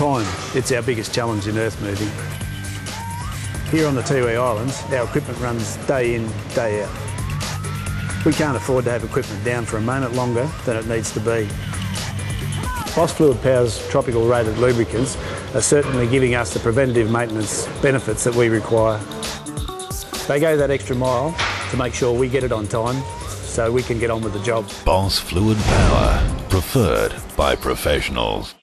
Time. It's our biggest challenge in earth moving. Here on the Tiwi Islands, our equipment runs day in, day out. We can't afford to have equipment down for a moment longer than it needs to be. Boss Fluid Power's tropical rated lubricants are certainly giving us the preventative maintenance benefits that we require. They go that extra mile to make sure we get it on time so we can get on with the job. Boss Fluid Power, preferred by professionals.